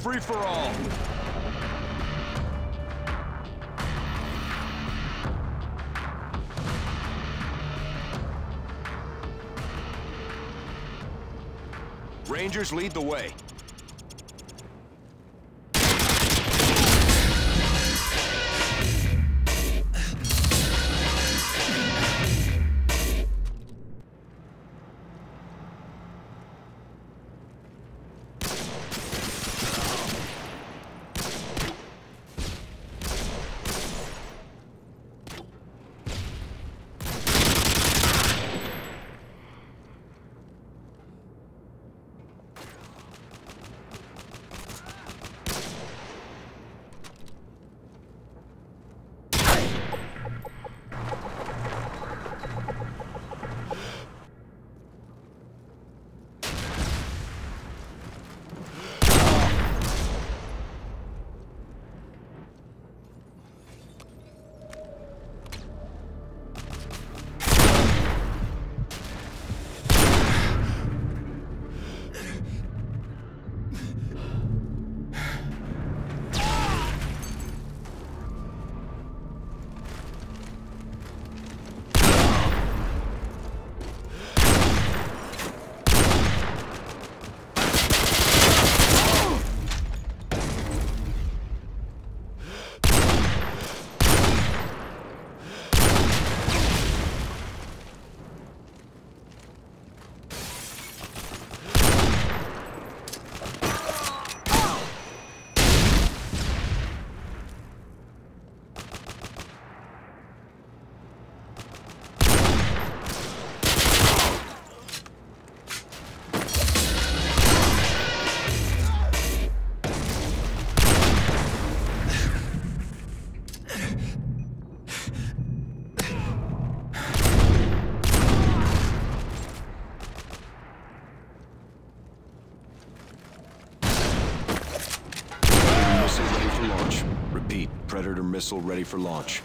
Free for all. Rangers lead the way. For launch. Repeat, Predator missile ready for launch.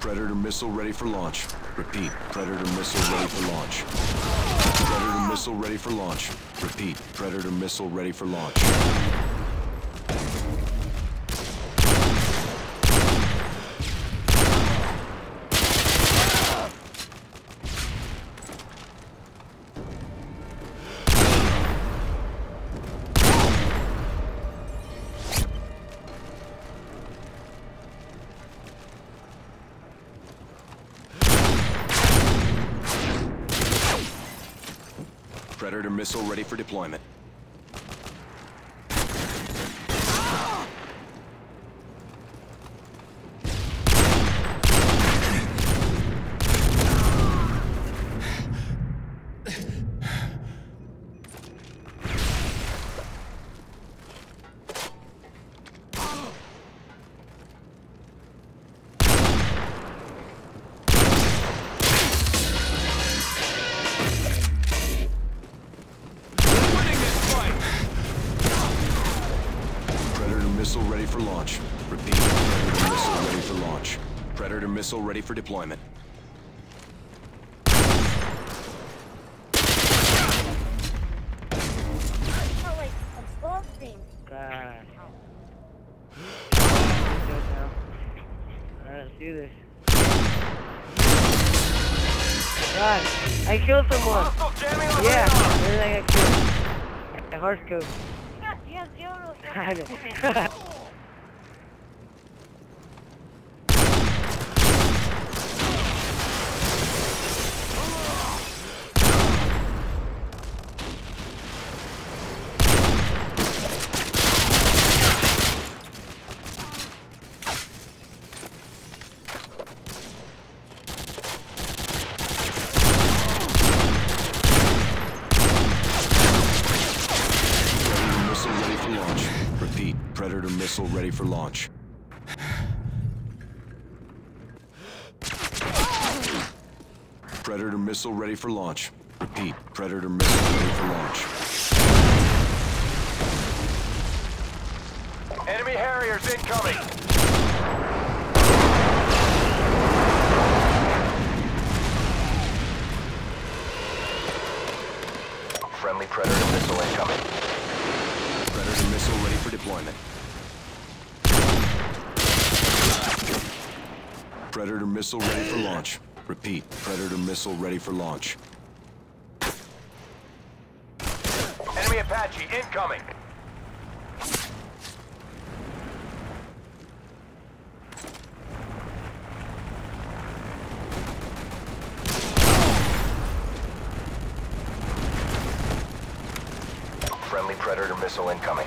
Predator missile ready for launch. Repeat, Predator missile ready for launch. Predator missile ready for launch. Repeat, Predator missile ready for launch. Predator missile ready for deployment. Missile ready for launch. Repeat, Predator missile ready for launch. Predator missile ready for deployment. Oh. God. I killed someone. Yeah, then I got killed. A horse scope. Yeah, you have zero. I know. Predator missile ready for launch. Repeat, Predator missile ready for launch. Predator missile ready for launch. Repeat, Predator missile ready for launch. Enemy Harriers incoming! Predator missile ready for launch. Repeat, Predator missile ready for launch. Enemy Apache incoming. Friendly Predator missile incoming.